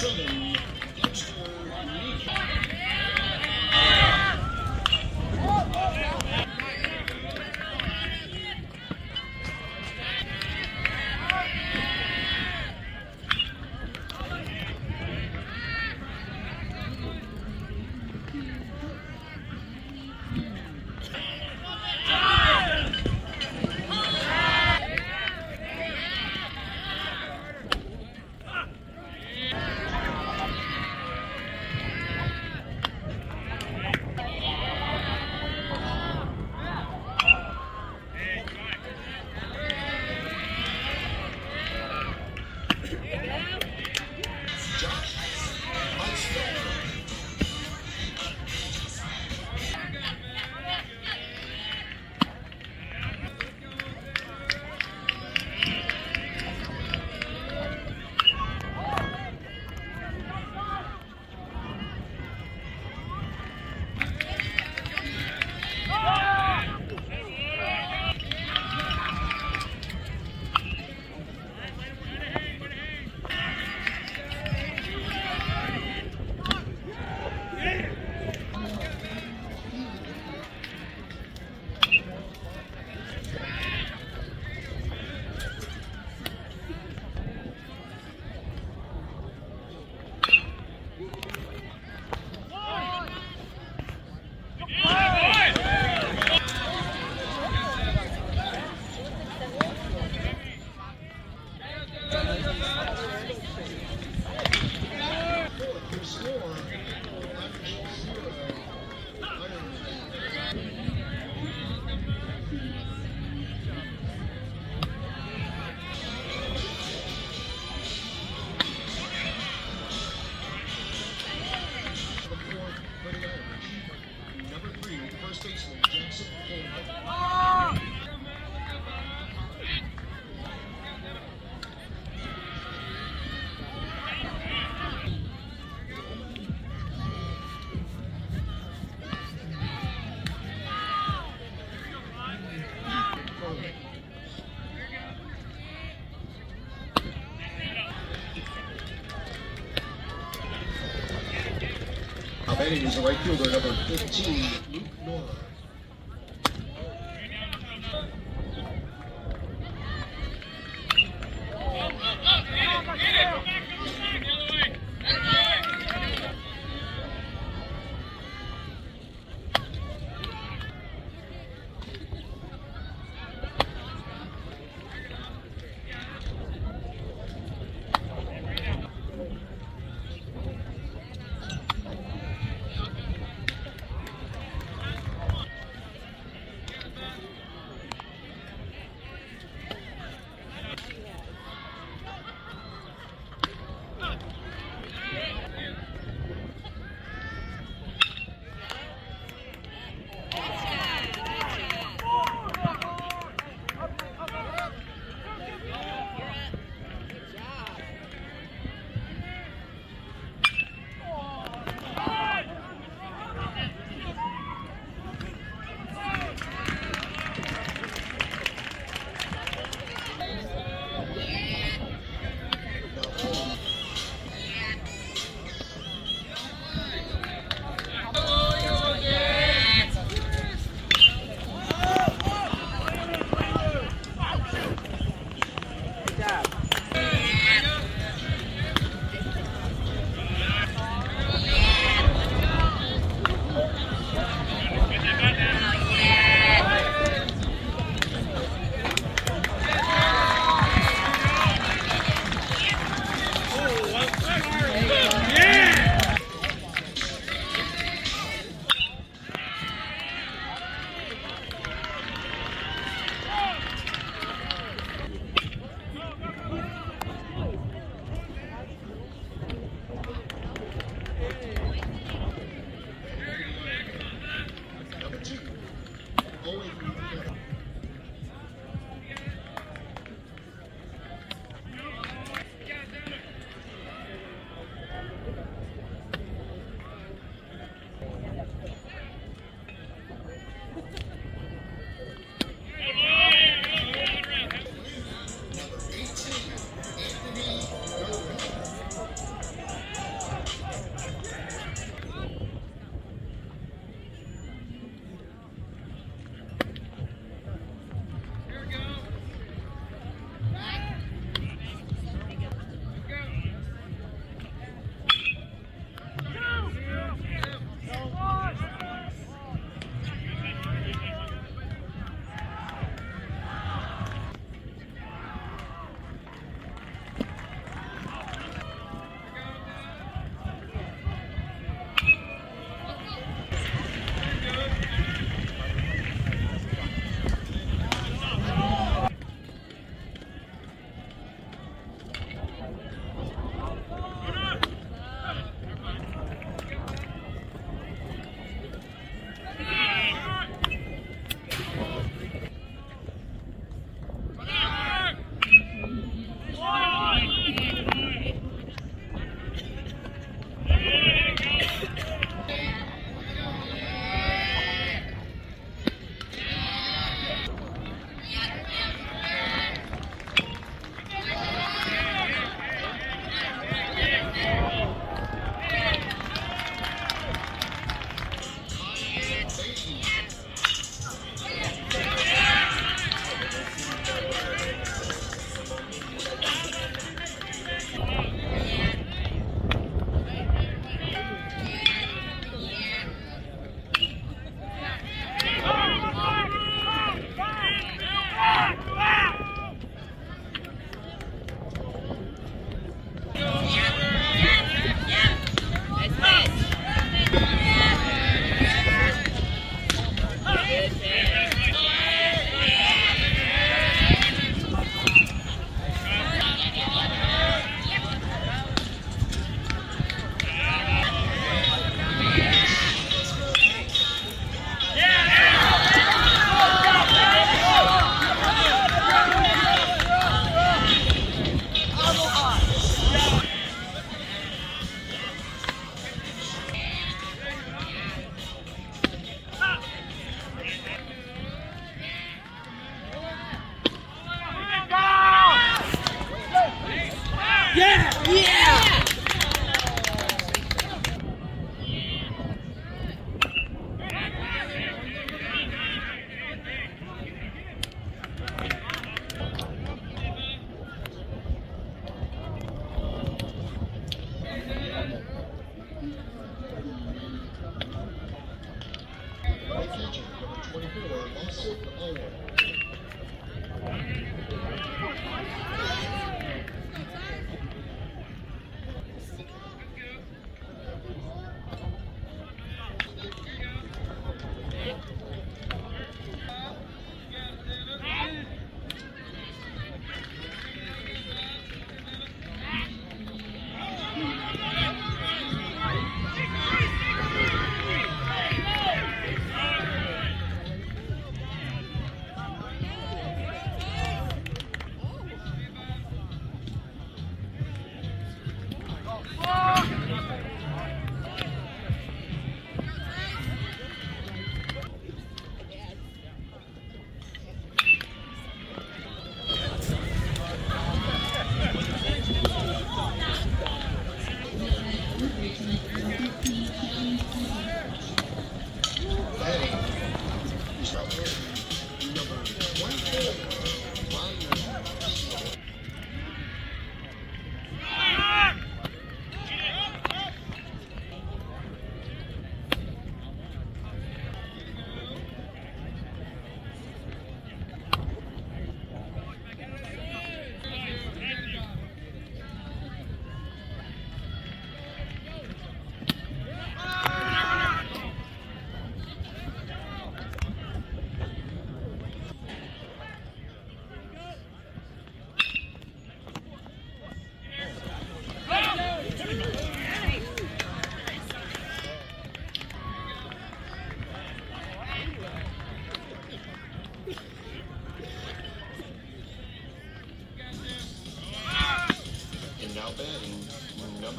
Southern Yeah. Is the right fielder, number 15,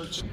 number.